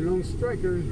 long striker.